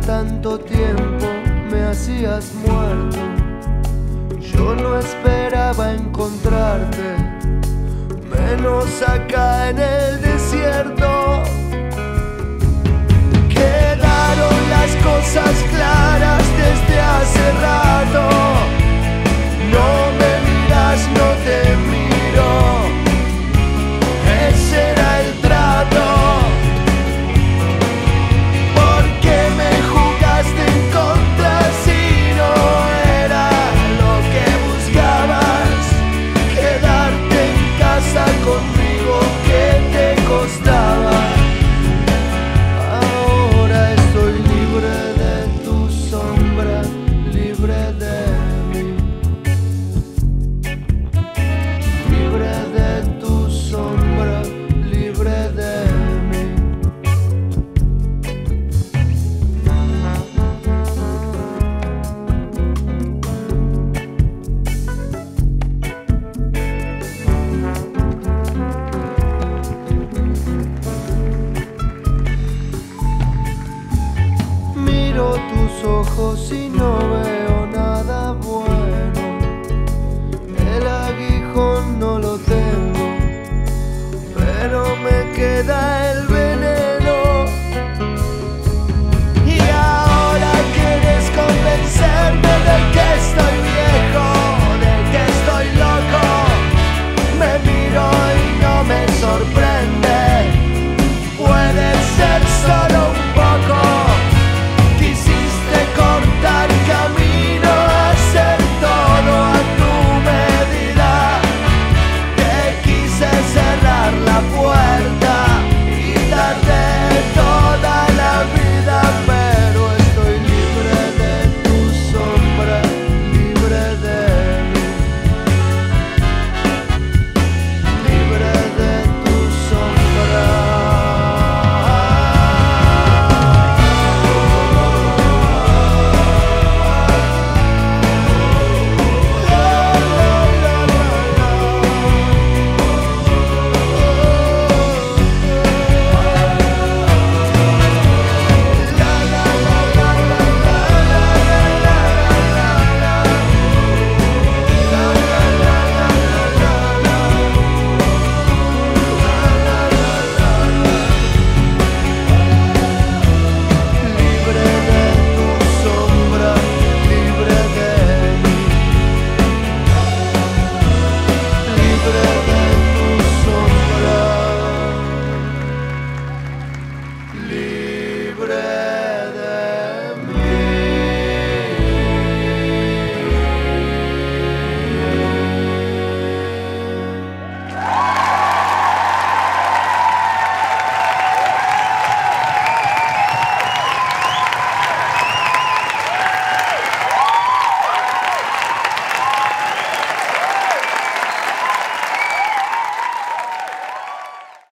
tanto tiempo me hacías muerto. Yo no esperaba encontrarte, menos acá en el desierto. Ojos y no veo nada bueno. El aguijón no lo tengo, pero me queda